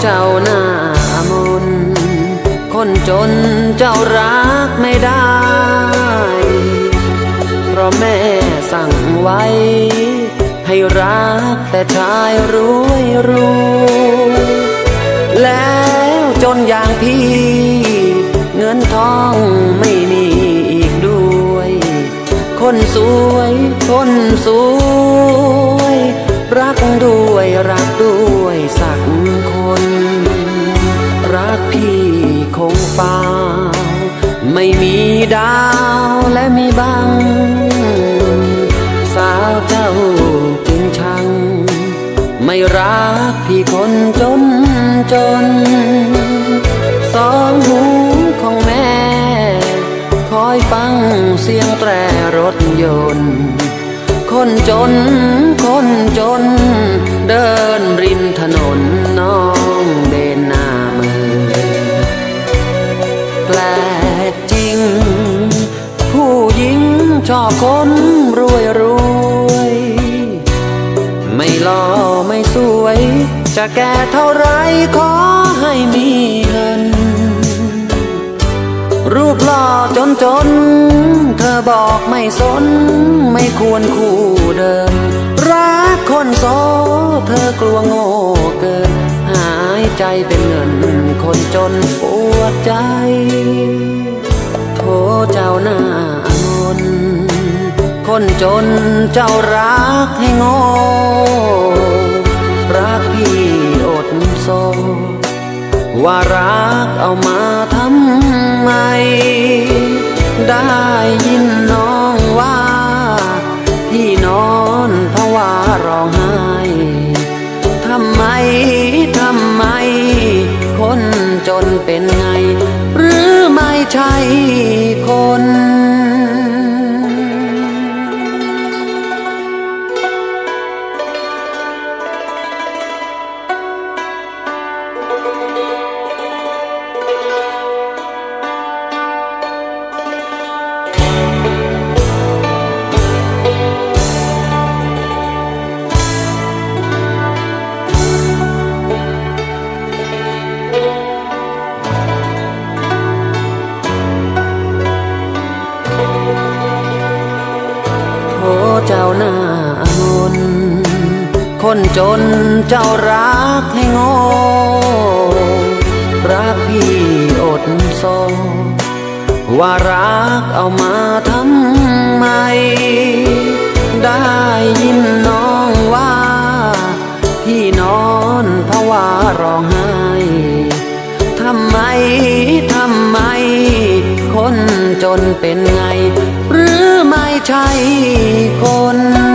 เจ้าหน้ามนคนจนเจ้ารักไม่ได้ เพราะแม่สั่งไว้ ให้รักแต่ชายรวยรวยแล้วจนอย่างพี่ เงินทองไม่มีอีกด้วย คนสวย คนสวย รักด้วยรักด้วยสักน กพี่คงฟ้า ไม่มีดาวและมีบัง สาวเจ้าจึงชัง ไม่รักพี่คนจนจน สองหูของแม่ คอยฟังเสียงแตรรถยนต์ คนจน คนจน เดินริมถนน ชอบคนรวยรวย ไม่หล่อไม่สวย จะแก่เท่าไรขอให้มีเงิน รูปหล่อจนจน เธอบอกไม่สน ไม่ควรคู่เดินรักคนโซเธอกลัวโง่เกิน หายใจเป็นเงิน คนจนปวดใจโทเจ้าหน้า น คนจนเจ้ารักให้ง่รักพี่อดโซว่ารักเอามาทำไม ได้ยินน้องว่า พี่นอนภาวาร้องไห้ทำไม ทำไม คนจนเป็นไง หรือไม่ใช่ หน้ามนคนจนเจ้ารักให้ง่รักพี่อดโซว่ารักเอามาทำไม ได้ยินน้องว่า พี่นอนภาวาร้องไห้ทำไม ทำไม คนจนเป็นไง ใช่คน